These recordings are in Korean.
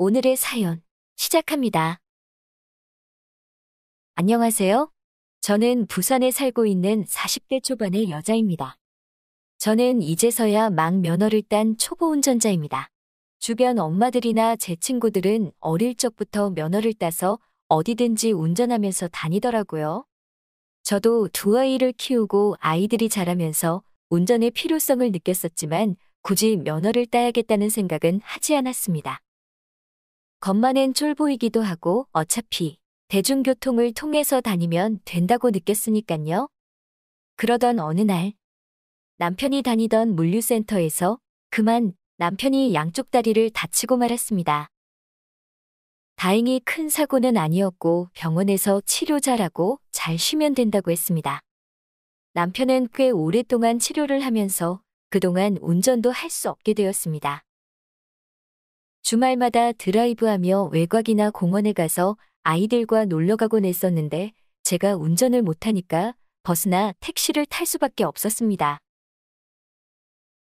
오늘의 사연 시작합니다. 안녕하세요. 저는 부산에 살고 있는 40대 초반의 여자입니다. 저는 이제서야 막 면허를 딴 초보 운전자입니다. 주변 엄마들이나 제 친구들은 어릴 적부터 면허를 따서 어디든지 운전하면서 다니더라고요. 저도 두 아이를 키우고 아이들이 자라면서 운전의 필요성을 느꼈었지만 굳이 면허를 따야겠다는 생각은 하지 않았습니다. 겉만엔 쫄보이기도 하고 어차피 대중교통을 통해서 다니면 된다고 느꼈으니깐요. 그러던 어느 날 남편이 다니던 물류센터에서 그만 남편이 양쪽 다리를 다치고 말았습니다. 다행히 큰 사고는 아니었고 병원에서 치료 잘하고 잘 쉬면 된다고 했습니다. 남편은 꽤 오랫동안 치료를 하면서 그동안 운전도 할 수 없게 되었습니다. 주말마다 드라이브하며 외곽이나 공원에 가서 아이들과 놀러 가곤 했었는데 제가 운전을 못하니까 버스나 택시를 탈 수밖에 없었습니다.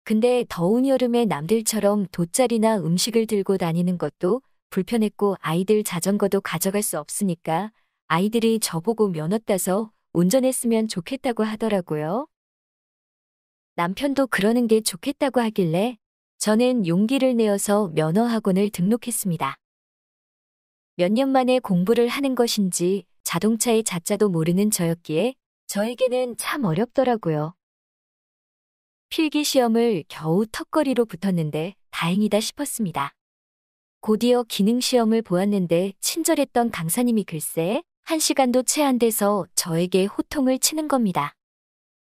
근데 더운 여름에 남들처럼 돗자리나 음식을 들고 다니는 것도 불편했고 아이들 자전거도 가져갈 수 없으니까 아이들이 저보고 면허 따서 운전했으면 좋겠다고 하더라고요. 남편도 그러는 게 좋겠다고 하길래 저는 용기를 내어서 면허 학원을 등록했습니다. 몇 년 만에 공부를 하는 것인지 자동차의 자자도 모르는 저였기에 저에게는 참 어렵더라고요. 필기 시험을 겨우 턱걸이로 붙었는데 다행이다 싶었습니다. 곧이어 기능 시험을 보았는데 친절했던 강사님이 글쎄 한 시간도 채 안 돼서 저에게 호통을 치는 겁니다.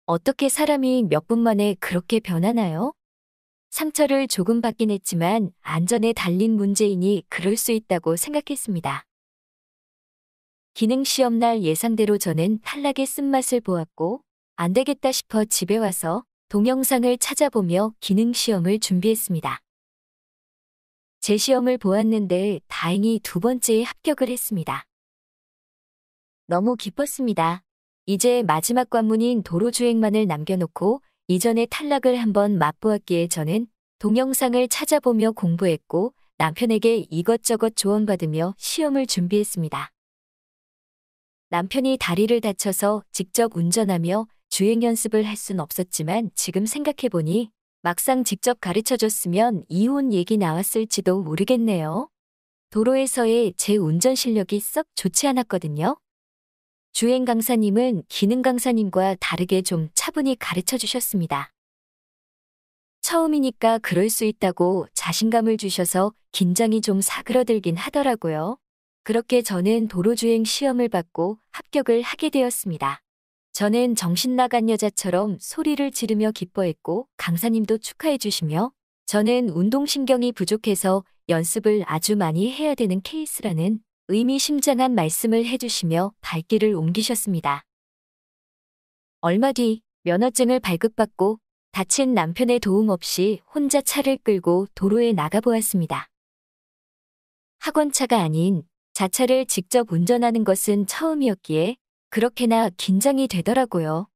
어떻게 사람이 몇 분 만에 그렇게 변하나요? 상처를 조금 받긴 했지만 안전에 달린 문제이니 그럴 수 있다고 생각했습니다. 기능 시험 날 예상대로 저는 탈락의 쓴맛을 보았고 안 되겠다 싶어 집에 와서 동영상을 찾아보며 기능 시험을 준비했습니다. 제 시험을 보았는데 다행히 두 번째에 합격을 했습니다. 너무 기뻤습니다. 이제 마지막 관문인 도로주행만을 남겨놓고 이전에 탈락을 한번 맛보았기에 저는 동영상을 찾아보며 공부했고 남편에게 이것저것 조언받으며 시험을 준비했습니다. 남편이 다리를 다쳐서 직접 운전하며 주행 연습을 할 순 없었지만 지금 생각해보니 막상 직접 가르쳐줬으면 이혼 얘기 나왔을지도 모르겠네요. 도로에서의 제 운전 실력이 썩 좋지 않았거든요. 주행 강사님은 기능 강사님과 다르게 좀 차분히 가르쳐 주셨습니다. 처음이니까 그럴 수 있다고 자신감을 주셔서 긴장이 좀 사그러들긴 하더라고요. 그렇게 저는 도로주행 시험을 받고 합격을 하게 되었습니다. 저는 정신 나간 여자처럼 소리를 지르며 기뻐했고 강사님도 축하해 주시며 저는 운동신경이 부족해서 연습을 아주 많이 해야 되는 케이스라는 의미심장한 말씀을 해주시며 발길을 옮기셨습니다. 얼마 뒤 면허증을 발급받고 다친 남편의 도움 없이 혼자 차를 끌고 도로에 나가보았습니다. 학원차가 아닌 자차를 직접 운전하는 것은 처음이었기에 그렇게나 긴장이 되더라고요.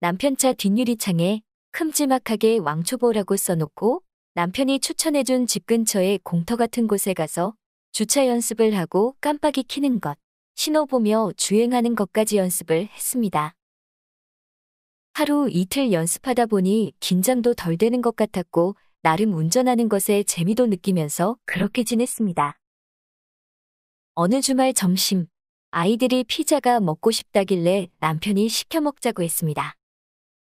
남편 차 뒷유리창에 큼지막하게 왕초보라고 써놓고 남편이 추천해준 집 근처의 공터 같은 곳에 가서 주차 연습을 하고 깜빡이 키는 것, 신호 보며 주행하는 것까지 연습을 했습니다. 하루 이틀 연습하다 보니 긴장도 덜 되는 것 같았고 나름 운전하는 것에 재미도 느끼면서 그렇게 지냈습니다. 어느 주말 점심, 아이들이 피자가 먹고 싶다길래 남편이 시켜 먹자고 했습니다.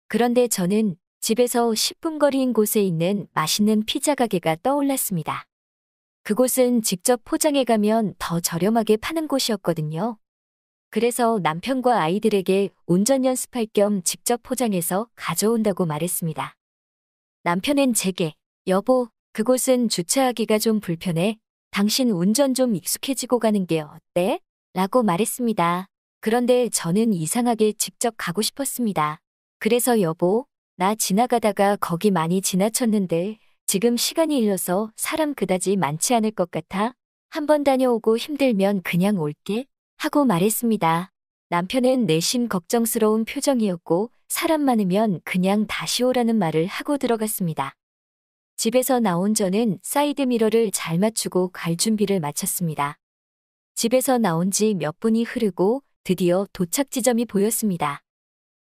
그런데 저는 집에서 10분 거리인 곳에 있는 맛있는 피자 가게가 떠올랐습니다. 그곳은 직접 포장해 가면 더 저렴하게 파는 곳이었거든요. 그래서 남편과 아이들에게 운전 연습할 겸 직접 포장해서 가져온다고 말했습니다. 남편은 제게, 여보, 그곳은 주차하기가 좀 불편해. 당신 운전 좀 익숙해지고 가는 게 어때? 라고 말했습니다. 그런데 저는 이상하게 직접 가고 싶었습니다. 그래서 여보, 나 지나가다가 거기 많이 지나쳤는데 지금 시간이 일러서 사람 그다지 많지 않을 것 같아. 한번 다녀오고 힘들면 그냥 올게. 하고 말했습니다. 남편은 내심 걱정스러운 표정이었고 사람 많으면 그냥 다시 오라는 말을 하고 들어갔습니다. 집에서 나온 저는 사이드미러를 잘 맞추고 갈 준비를 마쳤습니다. 집에서 나온 지 몇 분이 흐르고 드디어 도착 지점이 보였습니다.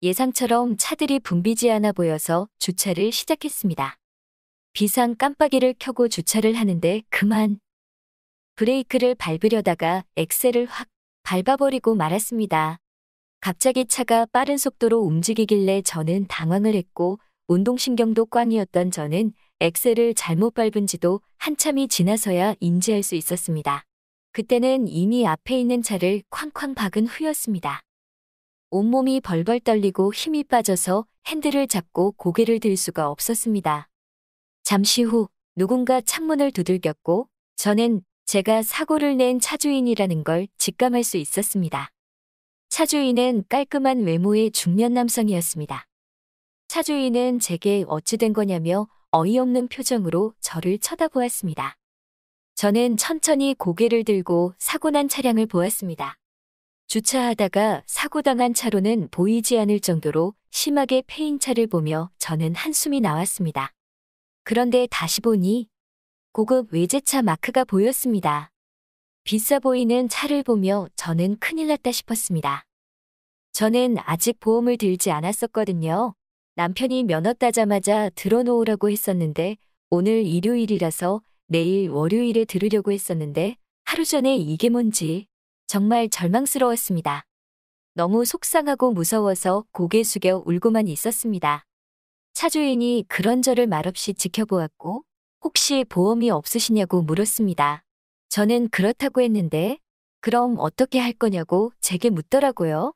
예상처럼 차들이 붐비지 않아 보여서 주차를 시작했습니다. 비상 깜빡이를 켜고 주차를 하는데 그만. 브레이크를 밟으려다가 엑셀을 확 밟아버리고 말았습니다. 갑자기 차가 빠른 속도로 움직이길래 저는 당황을 했고 운동신경도 꽝이었던 저는 엑셀을 잘못 밟은 지도 한참이 지나서야 인지할 수 있었습니다. 그때는 이미 앞에 있는 차를 쾅쾅 박은 후였습니다. 온몸이 벌벌 떨리고 힘이 빠져서 핸들을 잡고 고개를 들 수가 없었습니다. 잠시 후 누군가 창문을 두들겼고 저는 제가 사고를 낸 차주인이라는 걸 직감할 수 있었습니다. 차주인은 깔끔한 외모의 중년 남성이었습니다. 차주인은 제게 어찌 된 거냐며 어이없는 표정으로 저를 쳐다보았습니다. 저는 천천히 고개를 들고 사고난 차량을 보았습니다. 주차하다가 사고당한 차로는 보이지 않을 정도로 심하게 패인 차를 보며 저는 한숨이 나왔습니다. 그런데 다시 보니 고급 외제차 마크가 보였습니다. 비싸 보이는 차를 보며 저는 큰일 났다 싶었습니다. 저는 아직 보험을 들지 않았었거든요. 남편이 면허 따자마자 들어놓으라고 했었는데 오늘 일요일이라서 내일 월요일에 들으려고 했었는데 하루 전에 이게 뭔지 정말 절망스러웠습니다. 너무 속상하고 무서워서 고개 숙여 울고만 있었습니다. 차주인이 그런 저를 말없이 지켜보았고 혹시 보험이 없으시냐고 물었습니다. 저는 그렇다고 했는데 그럼 어떻게 할 거냐고 제게 묻더라고요.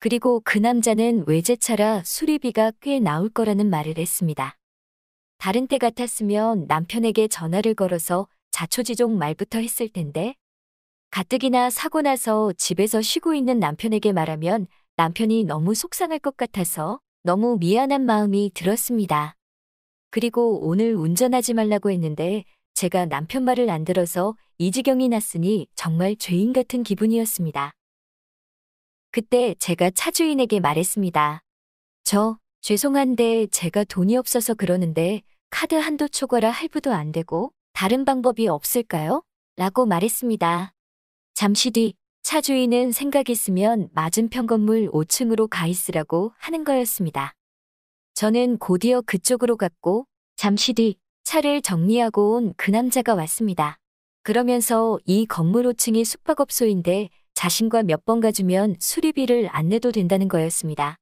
그리고 그 남자는 외제차라 수리비가 꽤 나올 거라는 말을 했습니다. 다른 때 같았으면 남편에게 전화를 걸어서 자초지종 말부터 했을 텐데 가뜩이나 사고 나서 집에서 쉬고 있는 남편에게 말하면 남편이 너무 속상할 것 같아서 너무 미안한 마음이 들었습니다. 그리고 오늘 운전하지 말라고 했는데 제가 남편 말을 안 들어서 이 지경이 났으니 정말 죄인 같은 기분이었습니다. 그때 제가 차주인에게 말했습니다. 저, 죄송한데 제가 돈이 없어서 그러는데 카드 한도 초과라 할부도 안 되고 다른 방법이 없을까요? 라고 말했습니다. 잠시 뒤 차주인은 생각 있으면 맞은편 건물 5층으로 가 있으라고 하는 거였습니다. 저는 곧이어 그쪽으로 갔고 잠시 뒤 차를 정리하고 온 그 남자가 왔습니다. 그러면서 이 건물 5층이 숙박업소인데 자신과 몇 번 가주면 수리비를 안 내도 된다는 거였습니다.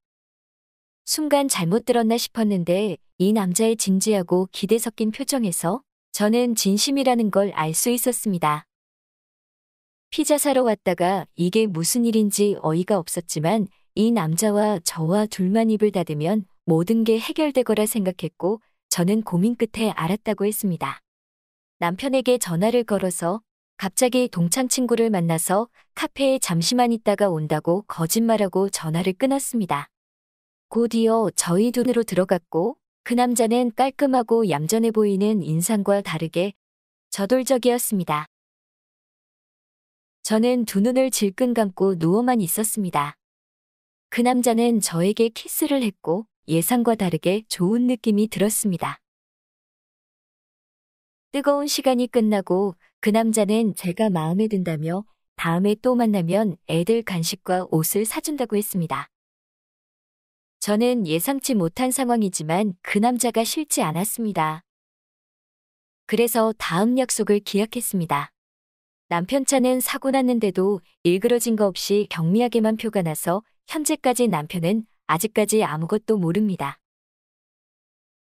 순간 잘못 들었나 싶었는데 이 남자의 진지하고 기대 섞인 표정에서 저는 진심이라는 걸 알 수 있었습니다. 피자 사러 왔다가 이게 무슨 일인지 어이가 없었지만 이 남자와 저와 둘만 입을 닫으면 모든 게 해결되거라 생각했고 저는 고민 끝에 알았다고 했습니다. 남편에게 전화를 걸어서 갑자기 동창 친구를 만나서 카페에 잠시만 있다가 온다고 거짓말하고 전화를 끊었습니다. 곧이어 저희 돈으로 들어갔고 그 남자는 깔끔하고 얌전해 보이는 인상과 다르게 저돌적이었습니다. 저는 두 눈을 질끈 감고 누워만 있었습니다. 그 남자는 저에게 키스를 했고 예상과 다르게 좋은 느낌이 들었습니다. 뜨거운 시간이 끝나고 그 남자는 제가 마음에 든다며 다음에 또 만나면 애들 간식과 옷을 사준다고 했습니다. 저는 예상치 못한 상황이지만 그 남자가 싫지 않았습니다. 그래서 다음 약속을 기약했습니다. 남편 차는 사고 났는데도 일그러진 거 없이 경미하게만 표가 나서 현재까지 남편은 아직까지 아무것도 모릅니다.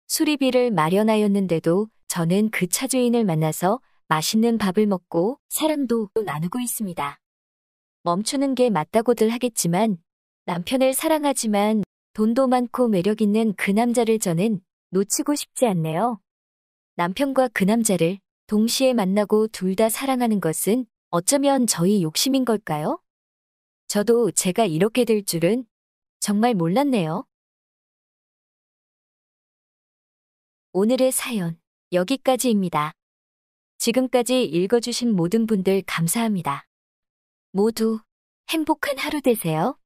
수리비를 마련하였는데도 저는 그 차주인을 만나서 맛있는 밥을 먹고 사랑도 나누고 있습니다. 멈추는 게 맞다고들 하겠지만 남편을 사랑하지만 돈도 많고 매력 있는 그 남자를 저는 놓치고 싶지 않네요. 남편과 그 남자를 동시에 만나고 둘 다 사랑하는 것은 어쩌면 저희 욕심인 걸까요? 저도 제가 이렇게 될 줄은 정말 몰랐네요. 오늘의 사연 여기까지입니다. 지금까지 읽어주신 모든 분들 감사합니다. 모두 행복한 하루 되세요.